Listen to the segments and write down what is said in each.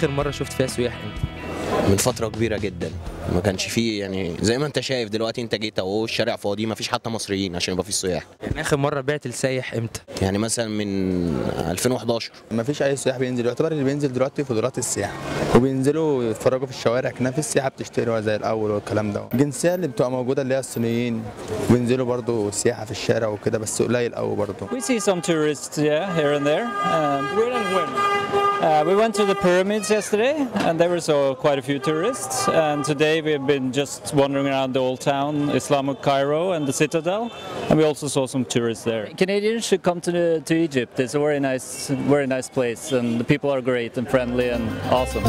آخر مرة شفت فيها سياح إمتى؟ من فترة كبيرة جدا. ما كانش فيه يعني زي ما أنت شايف دلوقتي أنت جيت أهو الشارع فاضي ما فيش حتى مصريين عشان يبقى فيه سياح. يعني آخر مرة بعت لسايح إمتى؟ يعني مثلا من 2011 ما فيش أي سياح بينزل. يعتبر اللي بينزل دلوقتي فضولات السياحة. وبينزلوا يتفرجوا في الشوارع. كنا في السياحة بتشتري زي الأول والكلام ده. الجنسية اللي بتبقى موجودة اللي هي الصينيين بينزلوا برضو سياحة في الشارع وكده بس قليل قوي برضو. We see some tourists, yeah, here and there. Um, when and when? Uh, we went to the pyramids yesterday, and there were so quite a few tourists. And today we've been just wandering around the old town, Islamic Cairo, and the citadel. And we also saw some tourists there. Canadians should come to, the, to Egypt. It's a very nice, very nice place, and the people are great and friendly and awesome.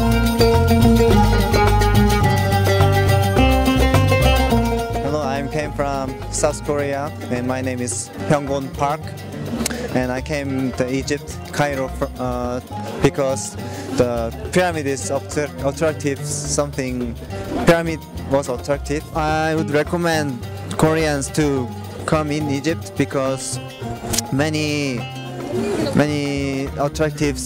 Hello, I came from South Korea and my name is Hyungwon Park. And I came to Egypt, Cairo, uh, because the pyramid is attractive. Something pyramid was attractive. I would recommend Koreans to come in Egypt because many, many attractive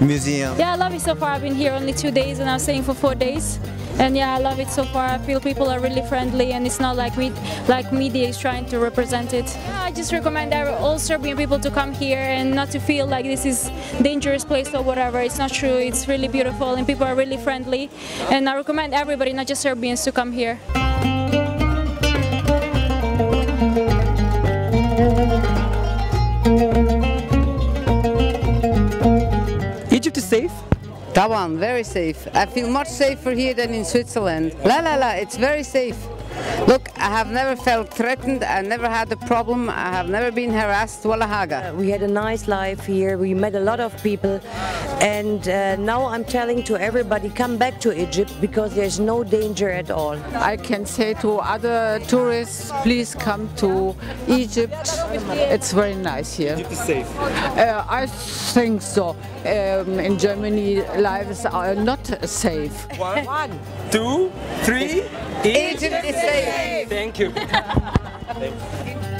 museums. Yeah, I love it so far. I've been here only two days and I'm staying for four days. And yeah, I love it so far. I feel people are really friendly and it's not like me, like media is trying to represent it. Yeah, I just recommend all Serbian people to come here and not to feel like this is dangerous place or whatever. It's not true. It's really beautiful and people are really friendly. And I recommend everybody, not just Serbians, to come here. Egypt is safe Tawan, very safe. I feel much safer here than in Switzerland. La la la, it's very safe. Look, I have never felt threatened. I never had a problem. I have never been harassed. Wallahaga. We had a nice life here. We met a lot of people. And uh, now I'm telling to everybody, come back to Egypt because there's no danger at all. I can say to other tourists, please come to Egypt. It's very nice here. Egypt is safe. Uh, I think so. Um, in Germany, lives are not safe. One, two, three. Egypt is safe. thank you